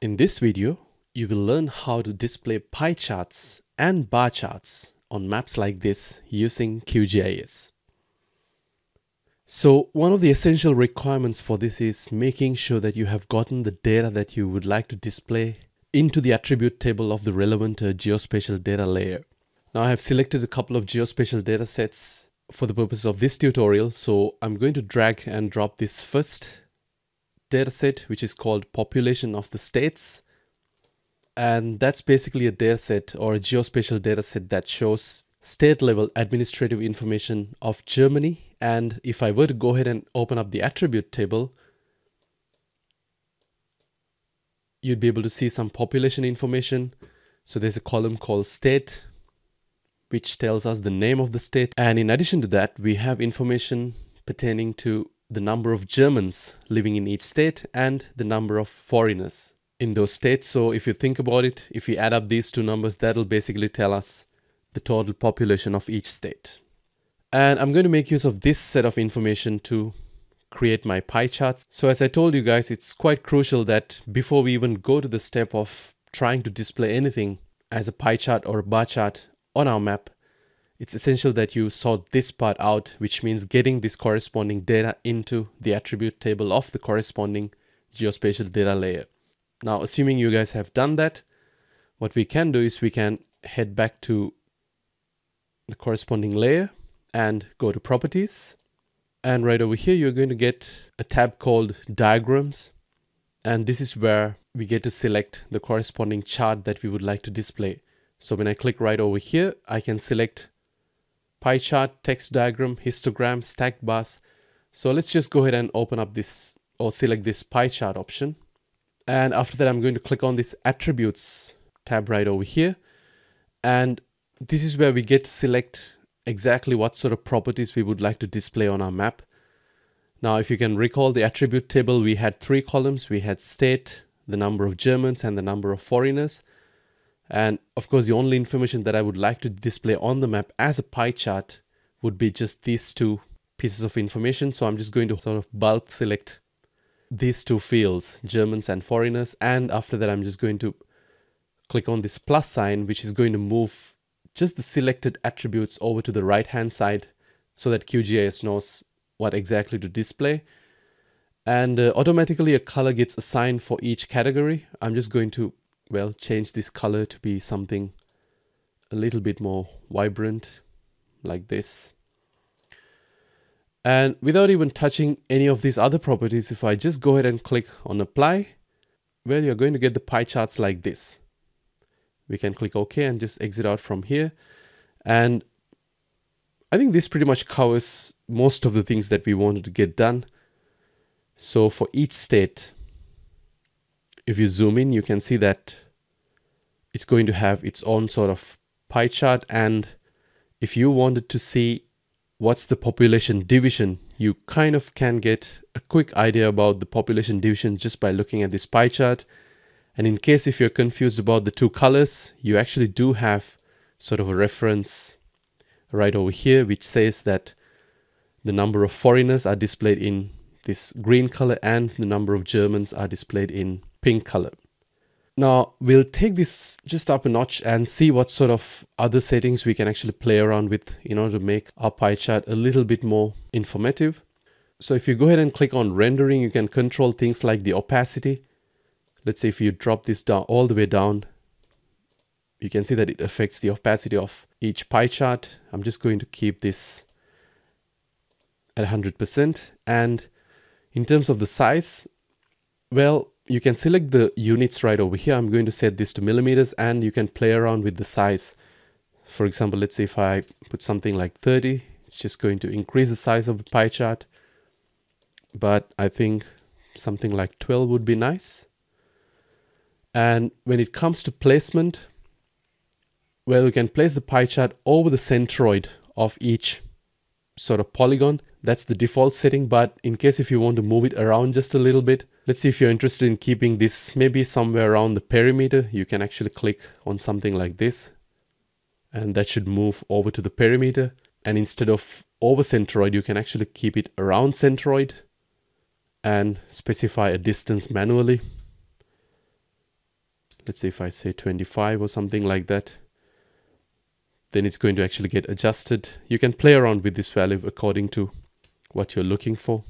In this video, you will learn how to display pie charts and bar charts on maps like this using QGIS. So one of the essential requirements for this is making sure that you have gotten the data that you would like to display into the attribute table of the relevant uh, geospatial data layer. Now I have selected a couple of geospatial data sets for the purpose of this tutorial. So I'm going to drag and drop this first dataset, which is called population of the states. And that's basically a dataset or a geospatial dataset that shows state level administrative information of Germany. And if I were to go ahead and open up the attribute table, you'd be able to see some population information. So there's a column called state, which tells us the name of the state. And in addition to that, we have information pertaining to the number of Germans living in each state and the number of foreigners in those states. So if you think about it, if we add up these two numbers, that'll basically tell us the total population of each state. And I'm going to make use of this set of information to create my pie charts. So as I told you guys, it's quite crucial that before we even go to the step of trying to display anything as a pie chart or a bar chart on our map, it's essential that you sort this part out, which means getting this corresponding data into the attribute table of the corresponding geospatial data layer. Now, assuming you guys have done that, what we can do is we can head back to the corresponding layer and go to properties. And right over here, you're going to get a tab called diagrams. And this is where we get to select the corresponding chart that we would like to display. So when I click right over here, I can select pie chart, text diagram, histogram, stack bars. So let's just go ahead and open up this or select this pie chart option. And after that, I'm going to click on this attributes tab right over here. And this is where we get to select exactly what sort of properties we would like to display on our map. Now, if you can recall the attribute table, we had three columns. We had state, the number of Germans and the number of foreigners. And of course, the only information that I would like to display on the map as a pie chart would be just these two pieces of information. So I'm just going to sort of bulk select these two fields, Germans and foreigners. And after that, I'm just going to click on this plus sign, which is going to move just the selected attributes over to the right hand side so that QGIS knows what exactly to display. And uh, automatically a color gets assigned for each category. I'm just going to well, change this color to be something a little bit more vibrant like this. And without even touching any of these other properties, if I just go ahead and click on apply, well, you're going to get the pie charts like this. We can click OK and just exit out from here. And I think this pretty much covers most of the things that we wanted to get done. So for each state, if you zoom in, you can see that it's going to have its own sort of pie chart. And if you wanted to see what's the population division, you kind of can get a quick idea about the population division just by looking at this pie chart. And in case if you're confused about the two colors, you actually do have sort of a reference right over here, which says that the number of foreigners are displayed in this green color and the number of Germans are displayed in pink color. Now we'll take this just up a notch and see what sort of other settings we can actually play around with in order to make our pie chart a little bit more informative. So if you go ahead and click on rendering, you can control things like the opacity. Let's say if you drop this down all the way down, you can see that it affects the opacity of each pie chart. I'm just going to keep this at 100%. And in terms of the size, well, you can select the units right over here. I'm going to set this to millimeters and you can play around with the size. For example, let's say if I put something like 30, it's just going to increase the size of the pie chart. But I think something like 12 would be nice. And when it comes to placement, well, you can place the pie chart over the centroid of each sort of polygon. That's the default setting. But in case if you want to move it around just a little bit, Let's see if you're interested in keeping this maybe somewhere around the perimeter. You can actually click on something like this and that should move over to the perimeter. And instead of over centroid, you can actually keep it around centroid and specify a distance manually. let's see if I say 25 or something like that, then it's going to actually get adjusted. You can play around with this value according to what you're looking for.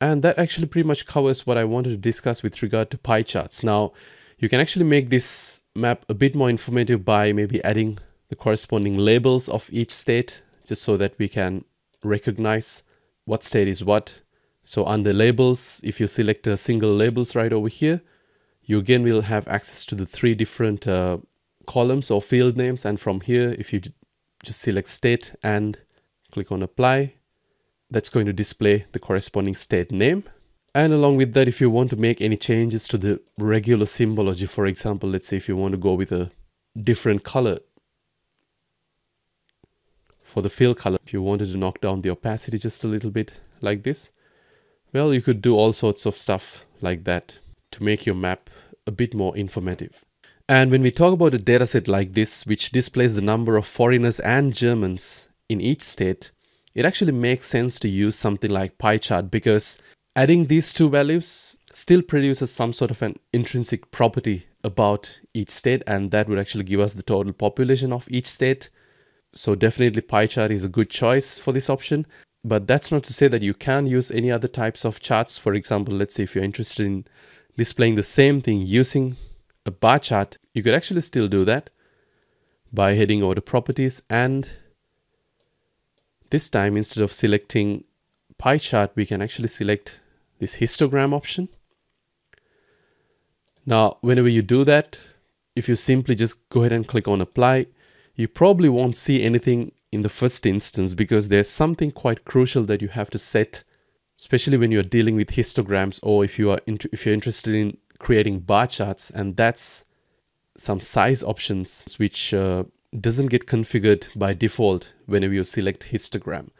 And that actually pretty much covers what I wanted to discuss with regard to pie charts. Now, you can actually make this map a bit more informative by maybe adding the corresponding labels of each state, just so that we can recognize what state is what. So under labels, if you select a single labels right over here, you again will have access to the three different uh, columns or field names. And from here, if you just select state and click on apply, that's going to display the corresponding state name. And along with that, if you want to make any changes to the regular symbology, for example, let's say if you want to go with a different color for the fill color, if you wanted to knock down the opacity just a little bit like this, well, you could do all sorts of stuff like that to make your map a bit more informative. And when we talk about a dataset like this, which displays the number of foreigners and Germans in each state, it actually makes sense to use something like pie chart because adding these two values still produces some sort of an intrinsic property about each state and that would actually give us the total population of each state. So definitely pie chart is a good choice for this option. But that's not to say that you can use any other types of charts. For example, let's say if you're interested in displaying the same thing using a bar chart, you could actually still do that by heading over to properties and this time instead of selecting pie chart, we can actually select this histogram option. Now, whenever you do that, if you simply just go ahead and click on apply, you probably won't see anything in the first instance because there's something quite crucial that you have to set, especially when you're dealing with histograms or if you are if you're interested in creating bar charts, and that's some size options which uh, doesn't get configured by default whenever you select histogram.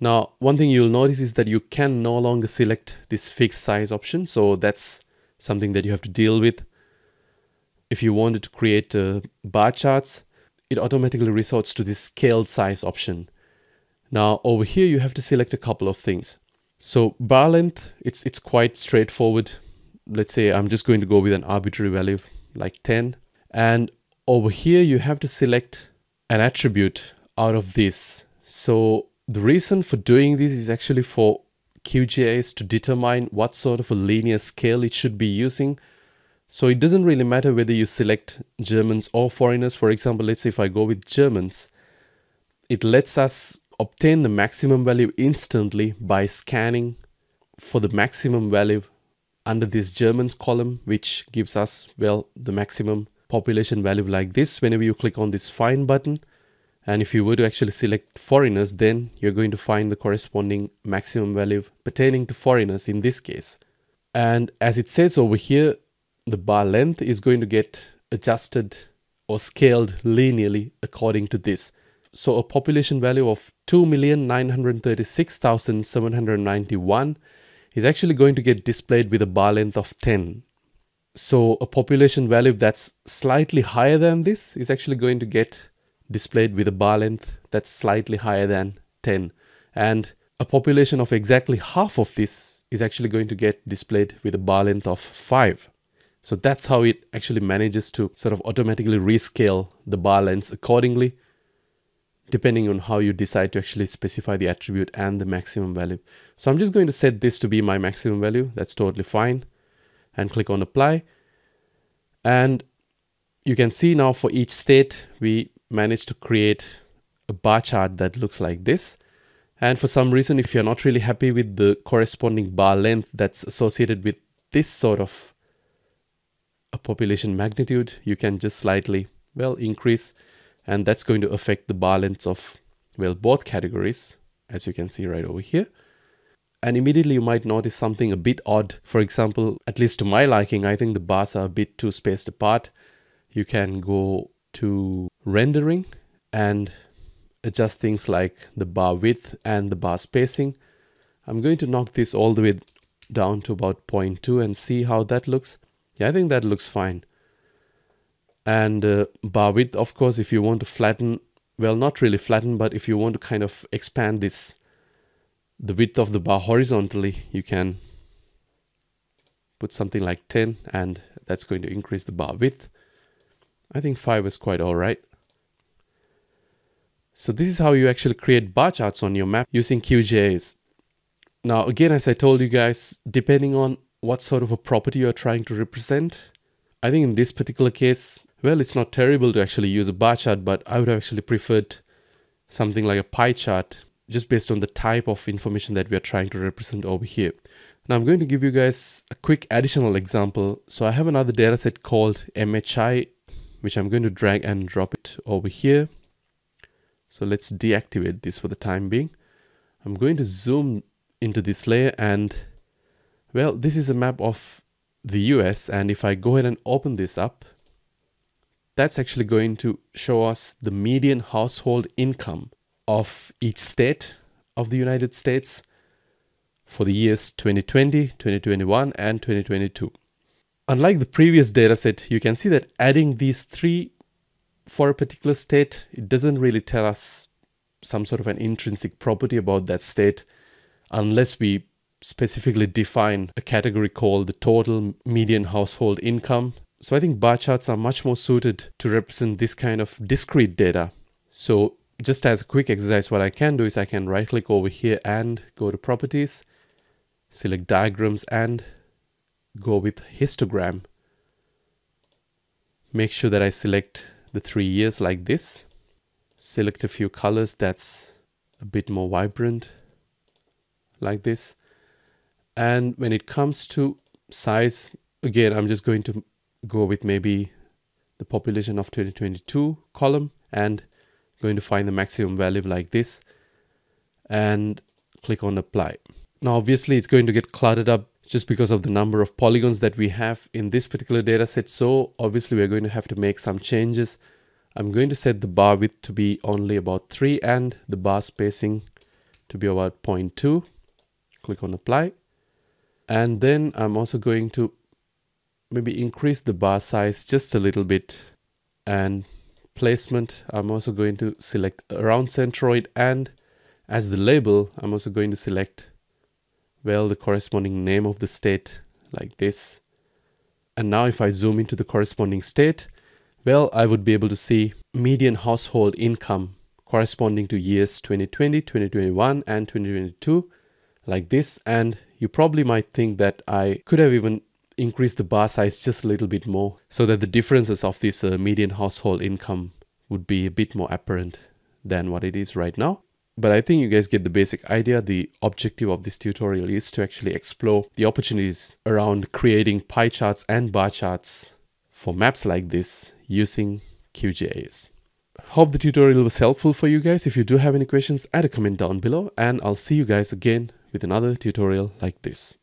Now, one thing you'll notice is that you can no longer select this fixed size option. So that's something that you have to deal with. If you wanted to create uh, bar charts, it automatically resorts to this scaled size option. Now over here, you have to select a couple of things. So bar length, it's, it's quite straightforward. Let's say I'm just going to go with an arbitrary value like 10. And over here, you have to select an attribute out of this. So the reason for doing this is actually for QGIS to determine what sort of a linear scale it should be using so it doesn't really matter whether you select Germans or foreigners. For example, let's say if I go with Germans, it lets us obtain the maximum value instantly by scanning for the maximum value under this Germans column, which gives us, well, the maximum population value like this whenever you click on this find button. And if you were to actually select foreigners, then you're going to find the corresponding maximum value pertaining to foreigners in this case. And as it says over here, the bar length is going to get adjusted or scaled linearly according to this. So a population value of 2,936,791 is actually going to get displayed with a bar length of 10. So a population value that's slightly higher than this is actually going to get displayed with a bar length that's slightly higher than 10. And a population of exactly half of this is actually going to get displayed with a bar length of 5. So that's how it actually manages to sort of automatically rescale the bar lengths accordingly, depending on how you decide to actually specify the attribute and the maximum value. So I'm just going to set this to be my maximum value. That's totally fine. And click on apply. And you can see now for each state, we managed to create a bar chart that looks like this. And for some reason, if you're not really happy with the corresponding bar length that's associated with this sort of a population magnitude, you can just slightly, well, increase, and that's going to affect the bar lengths of, well, both categories, as you can see right over here. And immediately you might notice something a bit odd. For example, at least to my liking, I think the bars are a bit too spaced apart. You can go to rendering and adjust things like the bar width and the bar spacing. I'm going to knock this all the way down to about 0.2 and see how that looks. Yeah, I think that looks fine. And uh, bar width, of course, if you want to flatten, well, not really flatten, but if you want to kind of expand this, the width of the bar horizontally, you can put something like 10 and that's going to increase the bar width. I think 5 is quite alright. So this is how you actually create bar charts on your map using QGIS. Now again, as I told you guys, depending on what sort of a property you're trying to represent, I think in this particular case, well, it's not terrible to actually use a bar chart, but I would have actually preferred something like a pie chart just based on the type of information that we are trying to represent over here. Now I'm going to give you guys a quick additional example. So I have another dataset called MHI, which I'm going to drag and drop it over here. So let's deactivate this for the time being. I'm going to zoom into this layer and well, this is a map of the US. And if I go ahead and open this up, that's actually going to show us the median household income of each state of the United States for the years 2020, 2021, and 2022. Unlike the previous dataset, you can see that adding these three for a particular state, it doesn't really tell us some sort of an intrinsic property about that state unless we specifically define a category called the total median household income. So I think bar charts are much more suited to represent this kind of discrete data. So just as a quick exercise, what I can do is I can right click over here and go to properties, select diagrams and go with histogram. Make sure that I select the three years like this. Select a few colors that's a bit more vibrant like this. And when it comes to size, again, I'm just going to go with maybe the population of 2022 column and going to find the maximum value like this and click on apply. Now, obviously, it's going to get cluttered up just because of the number of polygons that we have in this particular data set. So obviously, we're going to have to make some changes. I'm going to set the bar width to be only about 3 and the bar spacing to be about 0.2. Click on apply. And then I'm also going to maybe increase the bar size just a little bit and placement, I'm also going to select around centroid and as the label, I'm also going to select, well, the corresponding name of the state like this. And now if I zoom into the corresponding state, well, I would be able to see median household income corresponding to years 2020, 2021, and 2022 like this. And you probably might think that I could have even increase the bar size just a little bit more so that the differences of this uh, median household income would be a bit more apparent than what it is right now. But I think you guys get the basic idea. The objective of this tutorial is to actually explore the opportunities around creating pie charts and bar charts for maps like this using QGIS. Hope the tutorial was helpful for you guys. If you do have any questions, add a comment down below and I'll see you guys again with another tutorial like this.